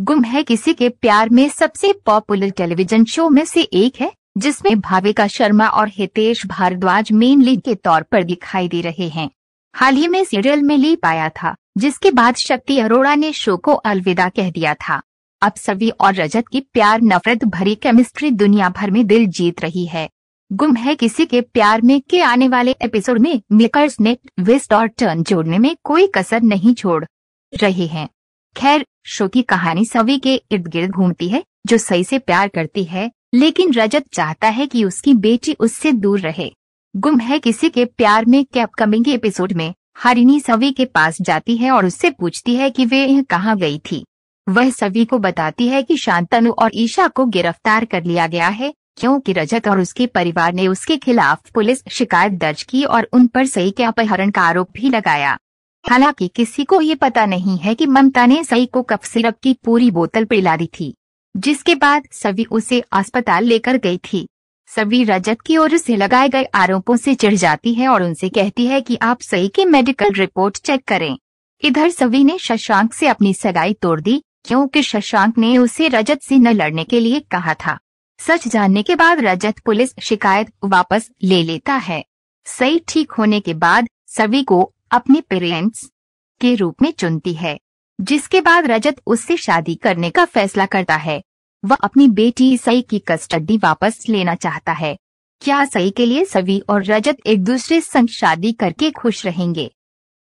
गुम है किसी के प्यार में सबसे पॉपुलर टेलीविज़न शो में से एक है, जिसमें भाविका शर्मा और हितेश भारद्वाज मेन लीड के तौर पर दिखाई दे रहे हैं। हाल ही में सीरियल में लीप आया था, जिसके बाद शक्ति अरोड़ा ने शो को अलविदा कह दिया था। अब सभी और रजत की प्यार नफरत भरी केमिस्ट्री दुनिया भर में दिल जीत रही है। गुम है किसी के प्यार में के आने वाले एपिसोड में मेकर्स ने ट्विस्ट और टर्न जोड़ने में कोई कसर नहीं छोड़ रहे हैं। खैर शो की कहानी सभी के इर्द गिर्द घूमती है, जो सही से प्यार करती है, लेकिन रजत चाहता है कि उसकी बेटी उससे दूर रहे। गुम है किसी के प्यार में के अपकमिंग एपिसोड में? हरिणी सभी के पास जाती है और उससे पूछती है कि वे कहाँ गई थी। वह सभी को बताती है कि शांतनु और ईशा को गिरफ़्तार कर लिया गया है, क्योंकि रजत और उसके परिवार ने उसके खिलाफ पुलिस शिकायत दर्ज की और उन पर सही के अपहरण का आरोप भी लगाया। हालाँकि किसी को ये पता नहीं है कि ममता ने सई को कफ सिरप की पूरी बोतल पिला दी थी, जिसके बाद सभी उसे अस्पताल लेकर गई थी। सभी रजत की ओर से लगाए गए आरोपों से चिढ़ जाती है और उनसे कहती है कि आप सही की मेडिकल रिपोर्ट चेक करें। इधर सभी ने शशांक से अपनी सगाई तोड़ दी, क्योंकि शशांक ने उसे रजत से न लड़ने के लिए कहा था। सच जानने के बाद रजत पुलिस शिकायत वापस ले लेता है। सही ठीक होने के बाद सभी को अपने पेरेंट्स के रूप में चुनती है, जिसके बाद रजत उससे शादी करने का फैसला करता है। वह अपनी बेटी सई की कस्टडी वापस लेना चाहता है। क्या सई के लिए सवी और रजत एक दूसरे संग शादी करके खुश रहेंगे?